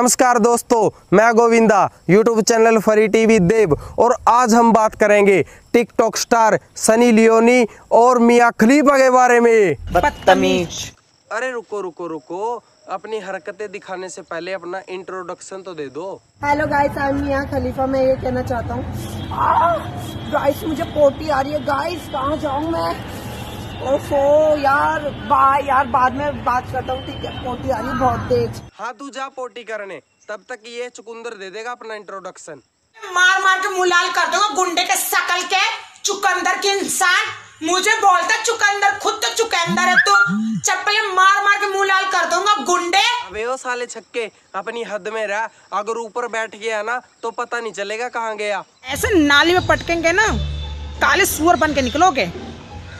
नमस्कार दोस्तों मैं गोविंदा यूट्यूब चैनल फरी टीवी देव और आज हम बात करेंगे टिकटॉक स्टार सनी लियोनी और मियाँ खलीफा के बारे में। बदतमीज। अरे रुको रुको रुको अपनी हरकतें दिखाने से पहले अपना इंट्रोडक्शन तो दे दो। Hello guys I am Mia Khalifa मैं ये कहना चाहता हूँ। गाइस मुझे पोटी आ रही है। गाइस कहाँ जाऊँ मैं? ओफो यार बाय यार बाद में बात करता हूँ ठीक है? पोटी आ रही बहुत तेज। हाँ तू जा पोटी करने। तब तक ये चुकुंदर दे देगा अपना इंट्रोडक्शन मार मार के मुलाल कर दूँगा गुंडे के शकल के। चुकंदर के इंसान। मुझे बोलता चुकंदर खुद तो चुकंदर है तो। चप्पल मार मार के मुँह लाल कर दूँगा गुंडे। अबे ओ साले छक्के अपनी हद में रह। अगर ऊपर बैठ गया ना तो पता नहीं चलेगा कहाँ गया। ऐसे नाली में पटकेंगे ना काले सुअर बन के निकलोगे।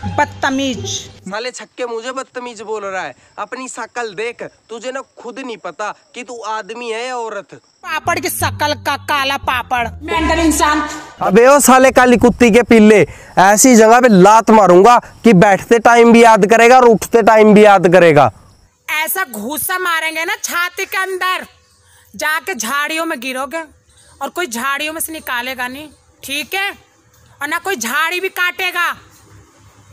बदतमीज। साले छक्के मुझे बदतमीज बोल रहा है। अपनी शकल देख तुझे ना खुद नहीं पता कि तू आदमी है या औरत। पापड़ की शकल का काला पापड़। मेंटल इंसान। अबे ओ साले काली कुत्ती के पिल्ले ऐसी जगह पे लात मारूँगा कि बैठते टाइम भी याद करेगा और उठते टाइम भी याद करेगा। ऐसा घूसा मारेंगे ना छाती के अंदर। जाके झाड़ियों में गिरोगे और कोई झाड़ियों में से निकालेगा नहीं। ठीक है? और ना कोई झाड़ी भी काटेगा।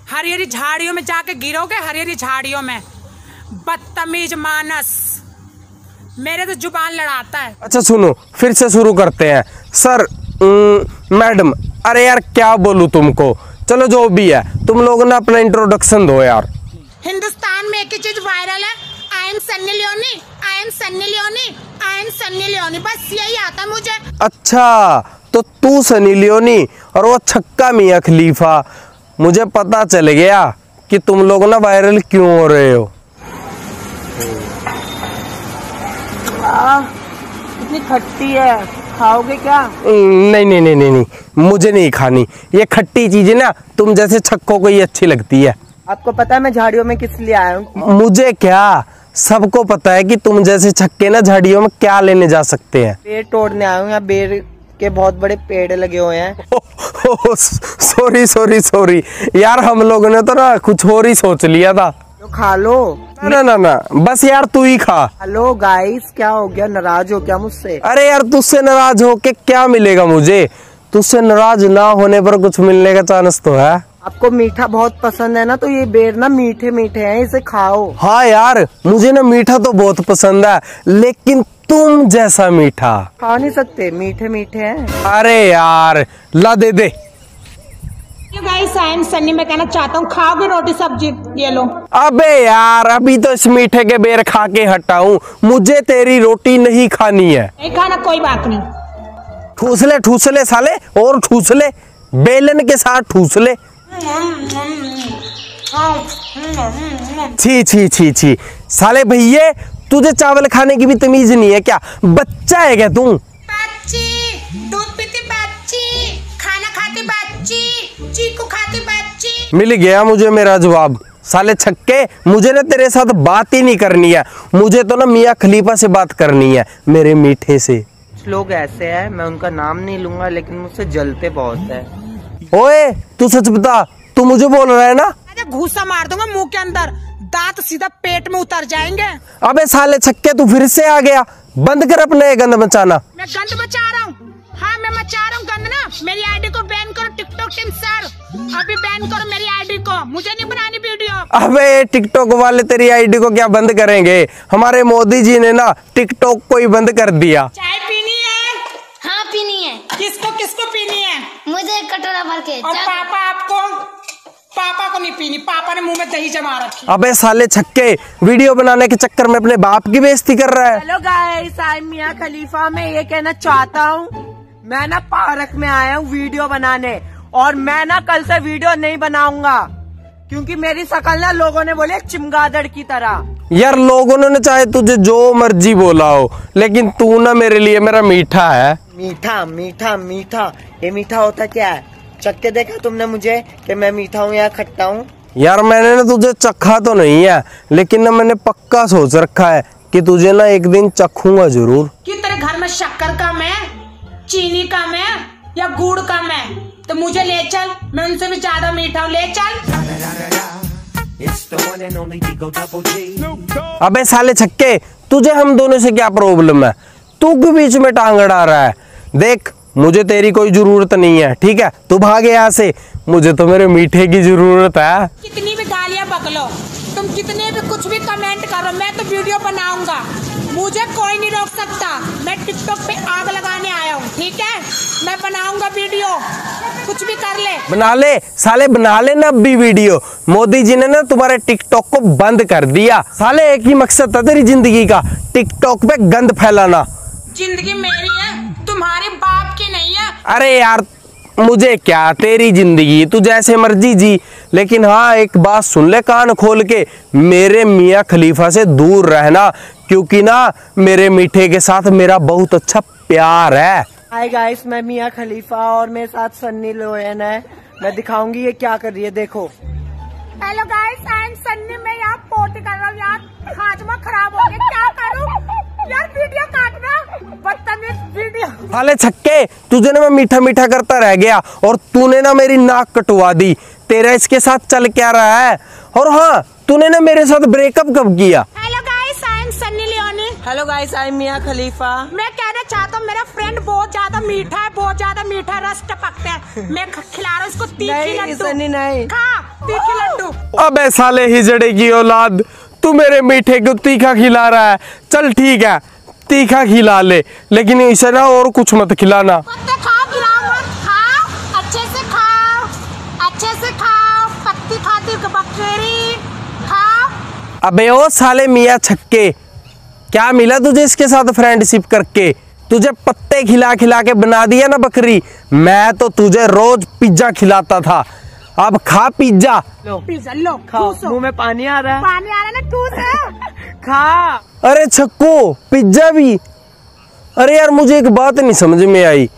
हरी हरी झाड़ियों में जाके गिरोगे हरी हरी झाड़ियों में। बदतमीज मानस। मेरे तो ज़ुबान लड़ाता है। अच्छा सुनो फिर से शुरू करते हैं। सर मैडम अरे यार क्या बोलूँ तुमको? चलो जो भी है तुम लोग ना अपना इंट्रोडक्शन दो यार। हिंदुस्तान में एक ही चीज़ वायरल है I am Sunny Leone I am Sunny Leone I am Sunny Leone बस यही आता है मुझे। अच्छा तो तू सनी लियोनी और वो छक्का मियाँ खलीफा मुझे पता चल गया कि तुम लोग ना वायरल क्यों हो रहे हो। कितनी खट्टी है। खाओगे क्या? नहीं नहीं नहीं नहीं नहीं। मुझे नहीं खानी। ये खट्टी चीज़ें ना तुम जैसे छक्कों को ही अच्छी लगती है। आपको पता है मैं झाड़ियों में किस लिए आया हूँ? मुझे क्या? सबको पता है कि तुम जैसे छक्के ना झाड़ियों में क्या लेने जा सकते हैं। पेड़ तोड़ने आया हूँ यहाँ बेर के बहुत बड़े पेड़ लगे हुए हैं। सॉरी सॉरी सॉरी यार हम लोगों ने तो ना कुछ और ही सोच लिया था। तो खा लो। ना ना ना। बस यार तू ही खा। हेलो गाइस क्या हो गया? नाराज़ हो क्या मुझसे? अरे यार तुझसे नाराज़ होके क्या मिलेगा मुझे? तुझसे नाराज़ ना होने पर कुछ मिलने का चांस तो है। आपको मीठा बहुत पसंद है ना तो ये बेर ना मीठे मीठे हैं इसे खाओ। हाँ यार मुझे ना मीठा तो बहुत पसंद है लेकिन तुम जैसा मीठा। खा नहीं सकते मीठे मीठे हैं। अरे यार ला दे दे। गाइस आई एम सन्नी मैं कहना चाहता हूँ खाओगे रोटी सब्ज़ी ये लो। अबे यार अभी तो इस मीठे के बेर खा के हटाऊं मुझे तेरी रोटी नहीं खानी है। नहीं खाना कोई बात नहीं। ठूसले ठूसले साले और ठूसले बेलन के साथ ठूसले। छी छी छी छी। साले भैये तुझे चावल खाने की भी तमीज नहीं है क्या? बच्चा है क्या तू? बच्ची दूध पीती बच्ची खाना खाती बच्ची चीकू खाती बच्ची मिल गया मुझे मेरा जवाब। साले छक्के मुझे ना तेरे साथ बात ही नहीं करनी है। मुझे तो ना मियाँ खलीफा से बात करनी है मेरे मीठे से। कुछ लोग ऐसे हैं मैं उनका नाम नहीं लूँगा लेकिन मुझसे जलते बहुत है। ओए तू सच बता तू मुझे बोल रहा है ना? अरे घूसा मार दूँगा मुँह के अंदर। दांत सीधा पेट में उतर जाएँगे। अबे साले छक्के तू फिर से आ गया। बंद कर अपने गंद मचाना। मैं गंद मचा रहा हूँ। हाँ मैं मचा रहा हूँ गंद ना। मेरी आईडी को बैन करो टिकटॉक टीम सर अभी बैन करो मेरी आईडी को। मुझे नहीं बनानी वीडियो अबे टिकटॉक वाले तेरी आईडी को क्या बंद करेंगे? हमारे मोदी जी ने ना टिकटॉक को ही बंद कर दिया। चाय पीनी है? हाँ पीनी है। किसको किसको पीनी है? मुझे एक कटोरा भर के और पापा आपको पापा को नहीं पीनी पापा ने मुँह में दही जमा रखी। अबे साले छक्के वीडियो बनाने के चक्कर में अपने बाप की बेइज्जती कर रहा है। Hello guys I am Mia Khalifa मैं ये कहना चाहता हूँ मैं ना पार्क में आया हूँ वीडियो बनाने और मैं ना कल से वीडियो नहीं बनाऊँगा क्योंकि मेरी शकल ना लोगों ने बोले चिमगादड़ की तरह। यार लोगों ने चाहे तुझे जो मर्ज़ी बोला हो लेकिन तू ना मेरे लिए मेरा मीठा है। मीठा मीठा मीठा। ये मीठा होता क्या है? चक्के देखा तुमने मुझे कि मैं मीठा हूँ या खट्टा हूँ? यार मैंने ना तुझे चखा तो नहीं है लेकिन ना मैंने पक्का सोच रखा है कि तुझे ना एक दिन चखूँगा ज़रूर। कि तेरे घर में शक्कर कम है चीनी कम है या गुड़ कम है तो मुझे ले चल मैं उनसे भी ज़्यादा मीठा हूँ। ले चल। अबे साले छक्के तुझे हम दोनों से क्या प्रॉब्लम है? तू के बीच में टांग अड़ा रहा है। देख मुझे तेरी कोई ज़रूरत नहीं है ठीक है? तू भागे यहाँ से। मुझे तो मेरे मीठे की ज़रूरत है। कितनी भी गालियाँ बकलो तुम कितने भी कुछ भी कमेंट करो मैं तो वीडियो बनाऊँगा। मुझे कोई नहीं रोक सकता। मैं टिकटॉक पे आग लगाने आया हूँ ठीक है? मैं बनाऊँगा वीडियो। कुछ भी कर ले। बना ले। साले बना ले ना अभी वीडियो। मोदी जी ने ना तुम्हारे टिकटॉक को बंद कर दिया। साले एक ही मकसद था तेरी ज़िंदगी का। टिकटॉक पे गंद फैलाना। ज़िंदगी मेरी है तुम्हारे बाप की नहीं है। अरे यार मुझे क्या तेरी ज़िंदगी? तू जैसे मर्ज़ी जी। लेकिन हाँ एक बात सुन ले कान खोल के। मेरे मियाँ खलीफा से दूर रहना। क्योंकि ना मेरे मीठे के साथ मेरा बहुत अच्छा प्यार है। हाय गाइस मैं मियाँ खलीफा और मेरे साथ सन्नी लोयन है। मैं दिखाऊँगी ये क्या कर रही है देखो। Hello guys I am Sunny मैं यहाँ पोटी कर रहा हूँ यार। हाजमा खराब हो गया क्या करूँ? यार वीडियो काटना बदतमीज वीडियो छक्के तुझे ना मैं मीठा मीठा करता रह गया और तूने ना मेरी नाक कटवा दी। तेरा इसके साथ चल क्या रहा है? और हाँ तूने ना मेरे साथ ब्रेकअप कब किया? Sunny Leone. Hello guys I am Mia Khalifa मैं कहना चाहता हूँ मेरा फ्रेंड बहुत ज़्यादा मीठा है बहुत ज़्यादा मीठा रस टपकता है। मैं खिला रहा हूँ इसको तीखी लड्डू। सन्नी नहीं। खा तीखी लड्डू। अबे साले हिजड़े की औलाद तू मेरे मीठे को तीखा खिला रहा है। चल ठीक है तीखा खिला ले लेकिन इसे ना और कुछ मत खिलाना। अच्छे अच्छे अबे ओ साले मियाँ छक्के क्या मिला तुझे इसके साथ फ्रेंडशिप करके? तुझे पत्ते खिला खिला के बना दिया ना बकरी? मैं तो तुझे रोज पिज्जा खिलाता था। अब खा पिज्जा। लो। पिज्जा लो खाओ मुँह में पानी आ रहा है। पानी आ रहा है ना ठूस खा। अरे छक्को पिज्जा भी। अरे यार मुझे एक बात नहीं समझ में आई।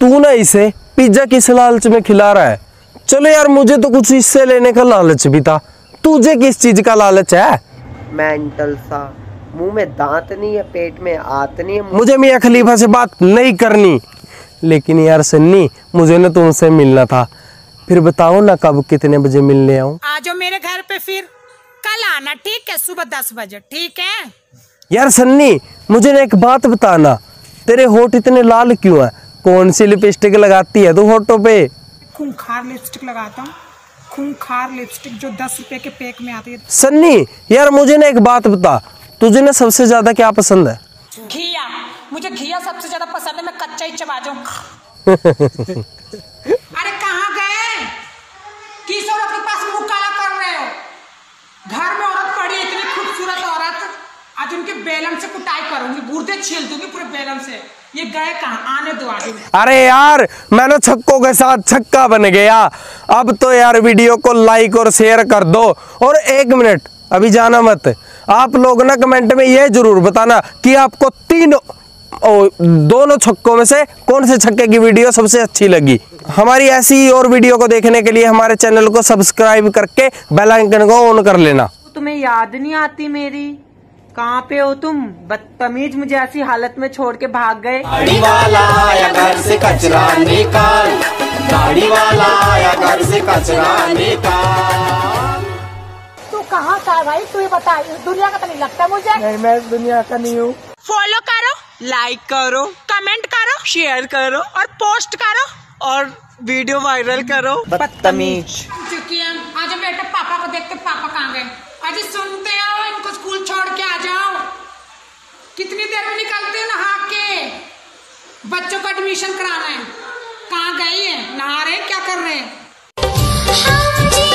तू ना इसे पिज्जा किस लालच में खिला रहा है? चलो यार मुझे तो कुछ इससे लेने का लालच भी था। तुझे किस चीज़ का लालच है? मेंटल सा। मुँह में दांत नहीं है पेट में आत नहीं है मुझे मियाँ खलीफा से बात नहीं करनी। लेकिन यार सन्नी मुझे ना तुमसे मिलना था। फिर बताओ ना कब कितने बजे मिलने आऊँ। आ जाओ मेरे घर पे फिर। कल आना ठीक है? सुबह दस बजे ठीक है? यार सन्नी मुझे ना एक बात बताना। तेरे होठ इतने लाल क्यों है? कौन सी लिपस्टिक लगाती है तू होठों पे? खूंखार लिपस्टिक लगाता हूँ। खूंखार लिपस्टिक जो दस रुपए के पैक में आती है। सन्नी यार मुझे ना एक बात बता। तुझे ना सबसे ज़्यादा क्या पसंद है? घिया। मुझे घिया सबसे ज़्यादा पसंद है मैं कच्चा ही चबा जाऊँ अरे कहाँ गए? किस औरत के पास मुँह काला कर रहे हो? घर में औरत पड़ी इतनी खूबसूरत औरत। आज उनके बेलम से कुटाई करूँगी गुर्दे छील दूँगी पूरे बेलम से। ये गए कहाँ? आने दो आगे अरे यार मैं ना छक्कों के साथ छक्का बन गया। अब तो यार वीडियो को लाइक और शेयर कर दो। और एक मिनट अभी जाना मत। आप लोग ना कमेंट में ये ज़रूर बताना कि आपको तीनों ओ, दोनों छक्कों में से कौन से छक्के की वीडियो सबसे अच्छी लगी। हमारी ऐसी ही और वीडियो को देखने के लिए हमारे चैनल को सब्सक्राइब करके बेल आइकन को ऑन कर लेना। तुम्हें याद नहीं आती मेरी? कहाँ पे हो तुम? बदतमीज मुझे ऐसी हालत में छोड़ के भाग गए। गाड़ी वाला आया घर से कचरा निकाल। गाड़ी वाला आया घर से कचरा निकाल। कहाँ का है भाई? तू ये बता इस दुनिया का तो नहीं लगता मुझे। नहीं मैं इस दुनिया का नहीं हूँ। फॉलो करो लाइक करो कमेंट करो शेयर करो और पोस्ट करो और वीडियो वायरल करो। बदतमीज। चुकी है। आज बेटा पापा को देखते पापा कहाँ गए? अजी सुनते हो इनको स्कूल छोड़ के आ जाओ। कितनी देर में निकलते हो नहा के? बच्चों को एडमिशन कराना है। कहाँ गई है? नहा रहे क्या कर रहे हैं? हम